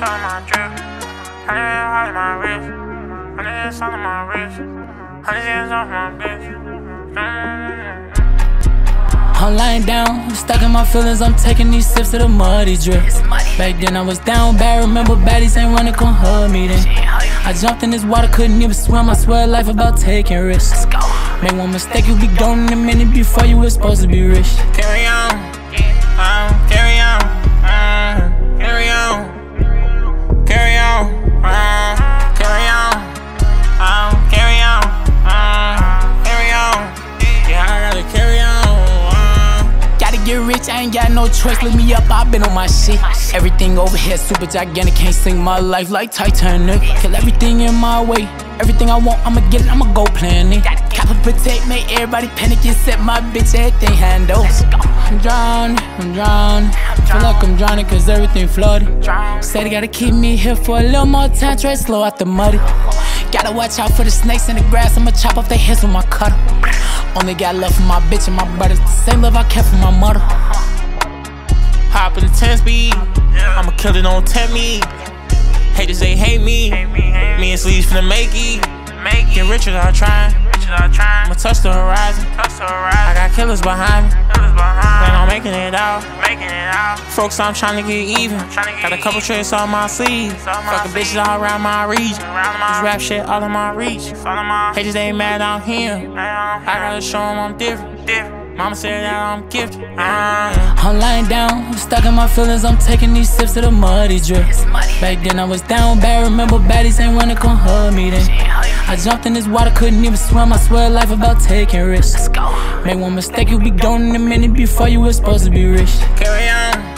Hundred all in my wrist. Hundred hands all in my wrist. Hundred hands off my bitch. Mm. I'm lying down, stuck in my feelings. I'm taking these sips of the muddy drip. Back then I was down bad. Remember baddies ain't running to come hug me then. I jumped in this water, couldn't even swim. I swear life about taking risks. Make one mistake, you be gone in a minute before you were supposed to be rich. Rich, I ain't got no choice. Look me up, i been on my shit. Everything over here super gigantic, can't sing my life like Titanic. Kill everything in my way. Everything I want, I'ma get it, I'ma go plan it. Cap and protect, make everybody panic, except my bitch, everything handle. I'm drowning, I'm drowning. Feel like I'm drowning cause everything flooded. Said they gotta keep me here for a little more time, try to slow out the muddy. Gotta watch out for the snakes in the grass, I'ma chop off their heads with my cutter. Only got love for my bitch and my brothers, the same love I kept for my mother. hop in the 10 speed. I'ma kill it on 10 me. Haters, they hate me. Me and Sleeves finna make it. Get richer, I try. I'ma touch the horizon. I got killers behind me. Plan on making it out. Folks, I'm trying to get even. Got a couple tricks on my sleeve. Fucking bitches all around my region. This rap shit all in my reach. Haters, they mad I'm here. I gotta show them I'm different. Mama said that I'm gifted. Uh, I'm lying down, stuck in my feelings. I'm taking these sips of the muddy drip. Back then I was down bad. Remember baddies ain't wanna come hug me then. I jumped in this water, couldn't even swim. I swear life about taking risks. Make one mistake, you'll be gone in a minute before you were supposed to be rich. carry on.